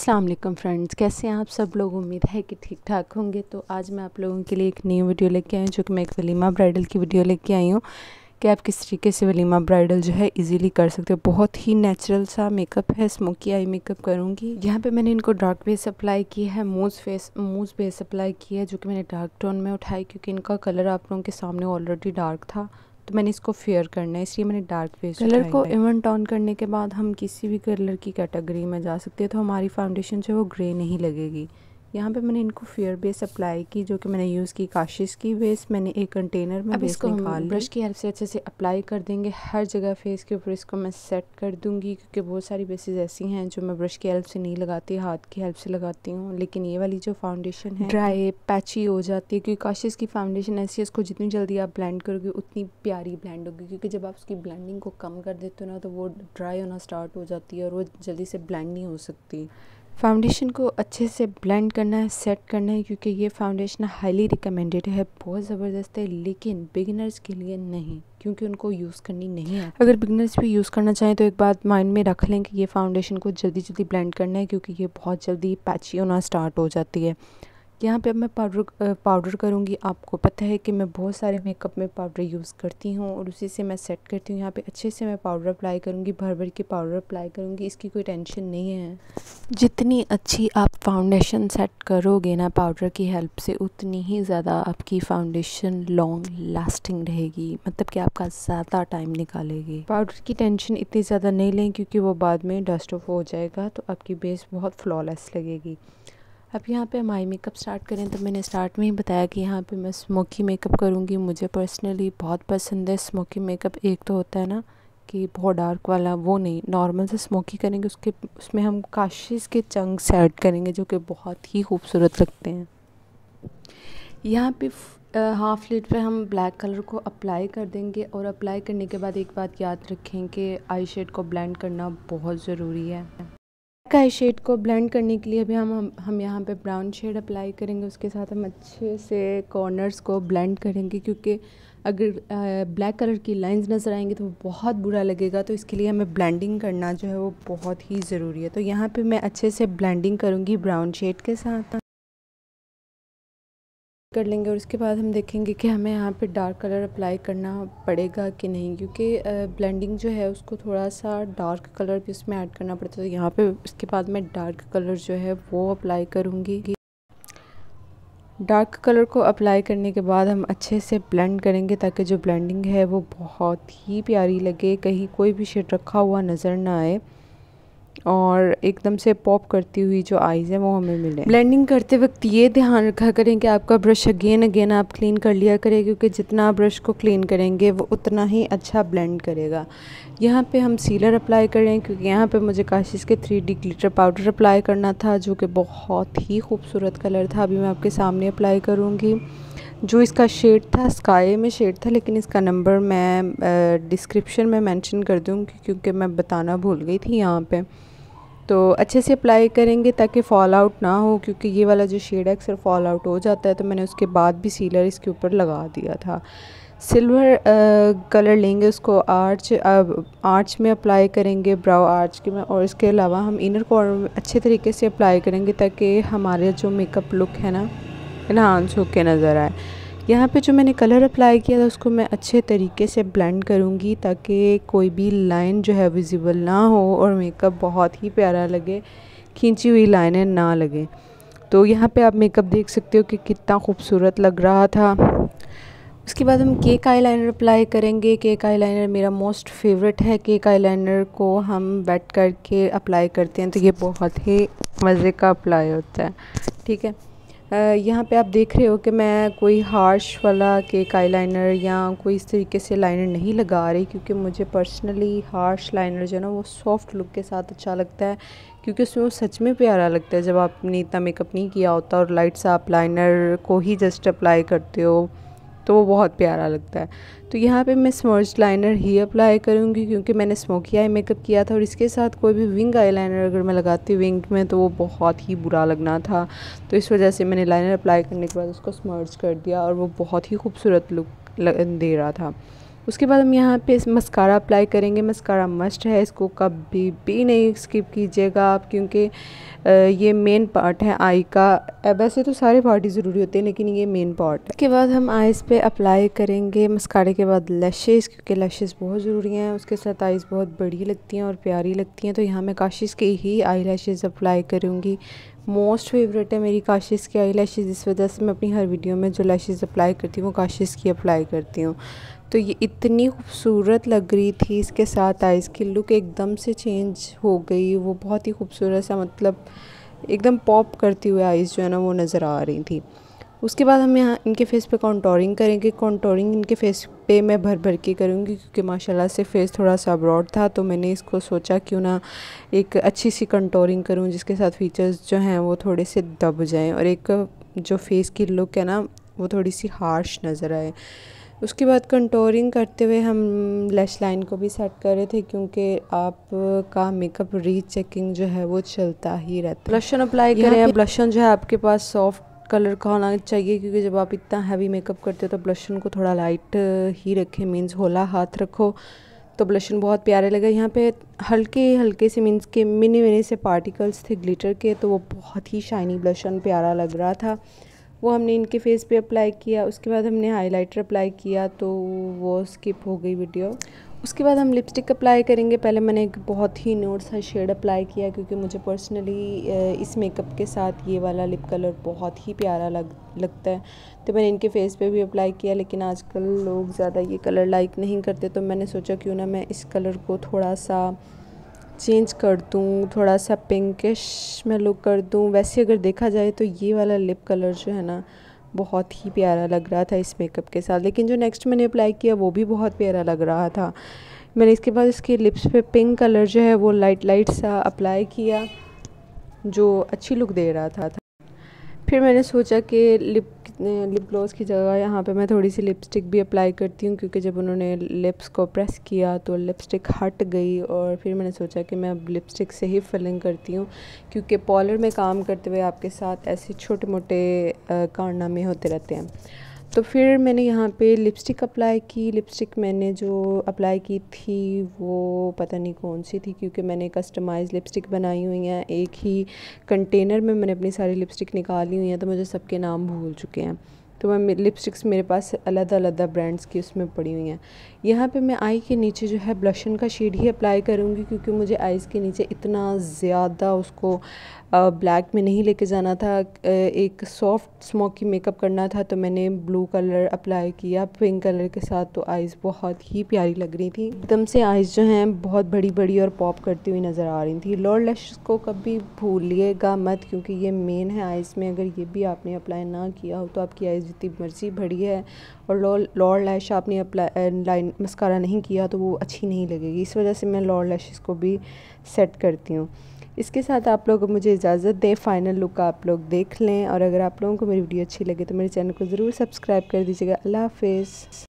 Aslam friends, कैसे हैं आप सब लोग? उम्मीद है कि ठीक ठाक होंगे। तो आज मैं आप लोगों के लिए एक नई वीडियो लेके आई हूँ, जो कि मैं एक वलीमा ब्राइडल की वीडियो लेके आई हूँ, कि आप किस तरीके से वलीमा ब्राइडल जो है इजीली कर सकते हो। बहुत ही नेचुरल सा मेकअप है स्मोकी आई मेकअप करूँगी। यहाँ पे मैंने इनको डार्क बेस अप्लाई किया है मूज फेस मूज बेस अप्लाई किया है, जो कि मैंने डार्क टोन में उठाई, क्योंकि इनका कलर आप लोगों के सामने ऑलरेडी डार्क था। तो मैंने इसको फेयर करना है इसलिए मैंने डार्क फेस कलर को इवन टॉन करने के बाद हम किसी भी कलर की कैटेगरी में जा सकते हैं तो हमारी फाउंडेशन जो है वो ग्रे नहीं लगेगी। यहाँ पे मैंने इनको फेयर बेस अप्लाई की जो कि मैंने यूज़ की काशिश की बेस मैंने एक कंटेनर में अब बेस इसको निकाल ब्रश की हेल्प से अच्छे से अप्लाई कर देंगे हर जगह फेस के ऊपर इसको मैं सेट कर दूँगी क्योंकि बहुत सारी बेसिस ऐसी हैं जो मैं ब्रश की हेल्प से नहीं लगाती हाथ की हेल्प से लगाती हूँ लेकिन ये वाली जो फाउंडेशन है ड्राई पैची हो जाती है क्योंकि काशिश की फाउंडेशन ऐसी है उसको जितनी जल्दी आप ब्लेंड करोगे उतनी प्यारी ब्लेंड होगी क्योंकि जब आप उसकी ब्लेंडिंग को कम कर देते हो ना तो वो ड्राई होना स्टार्ट हो जाती है और वो जल्दी से ब्लेंड नहीं हो सकती। फाउंडेशन को अच्छे से ब्लेंड करना है सेट करना है, क्योंकि ये फाउंडेशन हाईली रिकमेंडेड है। बहुत ज़बरदस्त है, लेकिन बिगिनर्स के लिए नहीं, क्योंकि उनको यूज़ करनी नहीं है अगर बिगनर्स भी यूज़ करना चाहें तो एक बात माइंड में रख लें कि ये फाउंडेशन को जल्दी जल्दी ब्लेंड करना है, क्योंकि ये बहुत जल्दी पैची होना स्टार्ट हो जाती है। यहाँ पे अब मैं पाउडर पाउडर करूँगी। आपको पता है कि मैं बहुत सारे मेकअप में पाउडर यूज़ करती हूँ और उसी से मैं सेट करती हूँ। यहाँ पे अच्छे से मैं पाउडर अप्लाई करूँगी, भर भर के पाउडर अप्लाई करूँगी। इसकी कोई टेंशन नहीं है। जितनी अच्छी आप फाउंडेशन सेट करोगे ना पाउडर की हेल्प से, उतनी ही ज़्यादा आपकी फाउंडेशन लॉन्ग लास्टिंग रहेगी। मतलब कि आपका ज़्यादा टाइम निकालेगी। पाउडर की टेंशन इतनी ज़्यादा नहीं लें क्योंकि वो बाद में डस्ट ऑफ़ हो जाएगा तो आपकी बेस बहुत फ्लॉलेस लगेगी। अब यहाँ पे हम आई मेकअप स्टार्ट करें तो मैंने स्टार्ट में ही बताया कि यहाँ पे मैं स्मोकी मेकअप करूँगी। मुझे पर्सनली बहुत पसंद है स्मोकी मेकअप एक तो होता है ना कि बहुत डार्क वाला, वो नहीं। नॉर्मल से स्मोकी करेंगे, उसके, उसमें हम काशिश के चंक्स ऐड करेंगे जो कि बहुत ही खूबसूरत लगते हैं। यहाँ पे हाफ़ लीड पे हम ब्लैक कलर को अप्लाई कर देंगे और अप्लाई करने के बाद एक बात याद रखें कि आई शेड को ब्लेंड करना बहुत ज़रूरी है। का शेड को ब्लेंड करने के लिए अभी हम हम, यहाँ पे ब्राउन शेड अप्लाई करेंगे उसके साथ हम अच्छे से कॉर्नर्स को ब्लेंड करेंगे क्योंकि अगर ब्लैक कलर की लाइंस नज़र आएँगी तो वो बहुत बुरा लगेगा तो इसके लिए हमें ब्लेंडिंग करना जो है वो बहुत ही ज़रूरी है। तो यहाँ पे मैं अच्छे से ब्लेंडिंग करूँगी ब्राउन शेड के साथ। कर लेंगे और उसके बाद हम देखेंगे कि हमें यहाँ पे डार्क कलर अप्लाई करना पड़ेगा कि नहीं, क्योंकि ब्लेंडिंग जो है उसको थोड़ा सा डार्क कलर भी उसमें ऐड करना पड़ता है। तो यहाँ पे उसके बाद मैं डार्क कलर जो है वो अप्लाई करूँगी। डार्क कलर को अप्लाई करने के बाद हम अच्छे से ब्लेंड करेंगे ताकि जो ब्लेंडिंग है वो बहुत ही प्यारी लगे, कहीं कोई भी शेड रखा हुआ नज़र ना आए। और एकदम से पॉप करती हुई जो आईज़ हैं वो हमें मिले। ब्लेंडिंग करते वक्त ये ध्यान रखा करें कि आपका ब्रश अगेन अगेन आप क्लीन कर लिया करें, क्योंकि जितना आप ब्रश को क्लीन करेंगे वो उतना ही अच्छा ब्लेंड करेगा। यहाँ पे हम सीलर अप्लाई करें क्योंकि यहाँ पे मुझे काशिश के three D glitter powder apply करना था, जो कि बहुत ही खूबसूरत कलर था। अभी मैं आपके सामने अप्लाई करूँगी। जो इसका शेड था स्काई में शेड था, लेकिन इसका नंबर मैं डिस्क्रिप्शन में मेंशन कर दूँगी, क्योंकि मैं बताना भूल गई थी यहाँ पे। तो अच्छे से अप्लाई करेंगे ताकि फ़ॉल आउट ना हो, क्योंकि ये वाला जो शेड है अक्सर फ़ॉल आउट हो जाता है तो मैंने उसके बाद भी सीलर इसके ऊपर लगा दिया था। सिल्वर कलर लेंगे उसको आर्च आर्च में अप्लाई करेंगे ब्राउ आर्च के में, और इसके अलावा हम इनर कॉर्नर में अच्छे तरीके से अप्लाई करेंगे ताकि हमारे जो मेकअप लुक है ना इन्हांस होके नज़र आए। यहाँ पे जो मैंने कलर अप्लाई किया था, उसको मैं अच्छे तरीके से ब्लेंड करूँगी ताकि कोई भी लाइन जो है विजिबल ना हो और मेकअप बहुत ही प्यारा लगे, खींची हुई लाइनें ना लगे। तो यहाँ पे आप मेकअप देख सकते हो कि कितना खूबसूरत लग रहा था। उसके बाद हम केक आई लाइनर अप्लाई करेंगे। केक आई लाइनर मेरा मोस्ट फेवरेट है। केक आई लाइनर को हम वेट करके अप्लाई करते हैं तो ये बहुत ही मज़े का अप्लाई होता है। ठीक है? यहाँ पे आप देख रहे हो कि मैं कोई हार्श वाला केक आईलाइनर या कोई इस तरीके से लाइनर नहीं लगा रही क्योंकि मुझे पर्सनली हार्श लाइनर जो है ना, वो सॉफ्ट लुक के साथ अच्छा लगता है क्योंकि उसमें वो सच में प्यारा लगता है। जब आपने इतना मेकअप नहीं किया होता और लाइट सा आप लाइनर को ही जस्ट अप्लाई करते हो तो वो बहुत प्यारा लगता है। तो यहाँ पे मैं स्मर्ज लाइनर ही अप्लाई करूँगी क्योंकि मैंने स्मोकी आई मेकअप किया था और इसके साथ कोई भी विंग आई लाइनर अगर मैं लगाती विंग में तो वो बहुत ही बुरा लगना था। तो इस वजह से मैंने लाइनर अप्लाई करने के बाद उसको स्मर्ज कर दिया और वो बहुत ही खूबसूरत लुक दे रहा था। उसके बाद हम यहाँ पे मस्कारा अप्लाई करेंगे। मस्कारा मस्ट है, इसको कभी भी नहीं स्किप कीजिएगा आप, क्योंकि ये मेन पार्ट है आई का। वैसे तो सारे पार्ट ही ज़रूरी होते हैं, लेकिन ये मेन पार्ट है। उसके बाद हम आइज़ पे अप्लाई करेंगे मस्कारे के बाद लैशेज़ क्योंकि लैशेज़ बहुत ज़रूरी हैं। उसके साथ आइज़ बहुत बड़ी लगती हैं और प्यारी लगती हैं। तो यहाँ मैं काशिश के ही आई अप्लाई करूँगी। मोस्ट फेवरेट है मेरी काशिश की, आई लैशेज़, इस वजह से मैं अपनी हर वीडियो में जो लैशेज़ अप्लाई करती हूँ, वो काशिश की अप्लाई करती हूँ। तो ये इतनी खूबसूरत लग रही थी इसके साथ आइज़ की लुक एकदम से चेंज हो गई, वो बहुत ही खूबसूरत सा मतलब एकदम पॉप करती हुई आइज़ जो है ना वो नज़र आ रही थी। उसके बाद हम यहाँ इनके फेस पे कॉन्टोरिंग करेंगे। कॉन्टोरिंग इनके फेस पे मैं भर भर के करूँगी क्योंकि माशाल्लाह से फेस थोड़ा सा ब्रॉड था तो मैंने इसको सोचा क्यों ना एक अच्छी सी कंटोरिंग करूँ जिसके साथ फीचर्स जो हैं वो थोड़े से दब जाएँ और एक जो फेस की लुक है ना वो थोड़ी सी हार्श नज़र आए। उसके बाद कंटोरिंग करते हुए हम लैश लाइन को भी सेट कर रहे थे क्योंकि आप का मेकअप रीचेकिंग जो है वो चलता ही रहता है। ब्लशन अप्लाई करें ब्लशन जो है आपके पास सॉफ्ट कलर का होना चाहिए क्योंकि जब आप इतना हैवी मेकअप करते हो तो ब्लशन को थोड़ा लाइट ही रखें मीन्स होला हाथ रखो। तो ब्लशन बहुत प्यारे लगे। यहाँ पे हल्के हल्के से मीन्स के मिनी मिनी से पार्टिकल्स थे ग्लिटर के तो वो बहुत ही शाइनी ब्लशन प्यारा लग रहा था। वो हमने इनके फेस पे अप्लाई किया। उसके बाद हमने हाइलाइटर अप्लाई किया तो वो स्किप हो गई वीडियो उसके बाद हम लिपस्टिक अप्लाई करेंगे। पहले मैंने एक बहुत ही नोट सा शेड अप्लाई किया क्योंकि मुझे पर्सनली इस मेकअप के साथ ये वाला लिप कलर बहुत ही प्यारा लग, लगता है। तो मैंने इनके फेस पे भी अप्लाई किया लेकिन आजकल लोग ज़्यादा ये कलर लाइक नहीं करते तो मैंने सोचा क्यों ना मैं इस कलर को थोड़ा सा चेंज कर दूँ, थोड़ा सा पिंकिश में लुक कर दूँ। वैसे अगर देखा जाए तो ये वाला लिप कलर जो है ना बहुत ही प्यारा लग रहा था इस मेकअप के साथ। लेकिन जो नेक्स्ट मैंने अप्लाई किया, वो भी बहुत प्यारा लग रहा था। मैंने इसके बाद इसके लिप्स पे पिंक कलर जो है, वो लाइट लाइट सा अप्लाई किया, जो अच्छी लुक दे रहा था फिर मैंने सोचा कि लिप लिप ग्लॉस की जगह यहाँ पे मैं थोड़ी सी लिपस्टिक भी अप्लाई करती हूँ, क्योंकि जब उन्होंने लिप्स को प्रेस किया तो लिपस्टिक हट गई और फिर मैंने सोचा कि मैं अब लिपस्टिक से ही फिलिंग करती हूँ, क्योंकि पॉलर में काम करते हुए आपके साथ ऐसे छोटे मोटे कारनामे होते रहते हैं। तो फिर मैंने यहाँ पे लिपस्टिक अप्लाई की। लिपस्टिक मैंने जो अप्लाई की थी वो पता नहीं कौन सी थी, क्योंकि मैंने कस्टमाइज़ लिपस्टिक बनाई हुई हैं। एक ही कंटेनर में मैंने अपनी सारी लिपस्टिक निकाली हुई हैं तो मुझे सबके नाम भूल चुके हैं। तो मैं लिपस्टिक्स मेरे पास अलग अलग ब्रांड्स की उसमें पड़ी हुई हैं। यहाँ पे मैं आई के नीचे जो है ब्लशन का शेड ही अप्लाई करूँगी क्योंकि मुझे आइज़ के नीचे इतना ज़्यादा उसको ब्लैक में नहीं लेके जाना था। एक सॉफ्ट स्मोकी मेकअप करना था तो मैंने ब्लू कलर अप्लाई किया पिंक कलर के साथ तो आइज़ बहुत ही प्यारी लग रही थी। एकदम से आइज़ जो हैं बहुत बड़ी बड़ी और पॉप करती हुई नज़र आ रही थी। लॉर्ड लैश को कभी भूलिएगा मत क्योंकि ये मेन है आइज़ में। अगर ये भी आपने अप्लाई ना किया हो तो आपकी आइज़ जितनी मर्ज़ी बड़ी है और लॉर्ड लैश आपने अप्लाई लाइन मस्कारा नहीं किया तो वो अच्छी नहीं लगेगी। इस वजह से मैं लॉर्ड लैशेस को भी सेट करती हूँ। इसके साथ आप लोग मुझे इजाज़त दें फ़ाइनल लुक का आप लोग देख लें और अगर आप लोगों को मेरी वीडियो अच्छी लगे तो मेरे चैनल को ज़रूर सब्सक्राइब कर दीजिएगा। अल्लाह हाफिज़।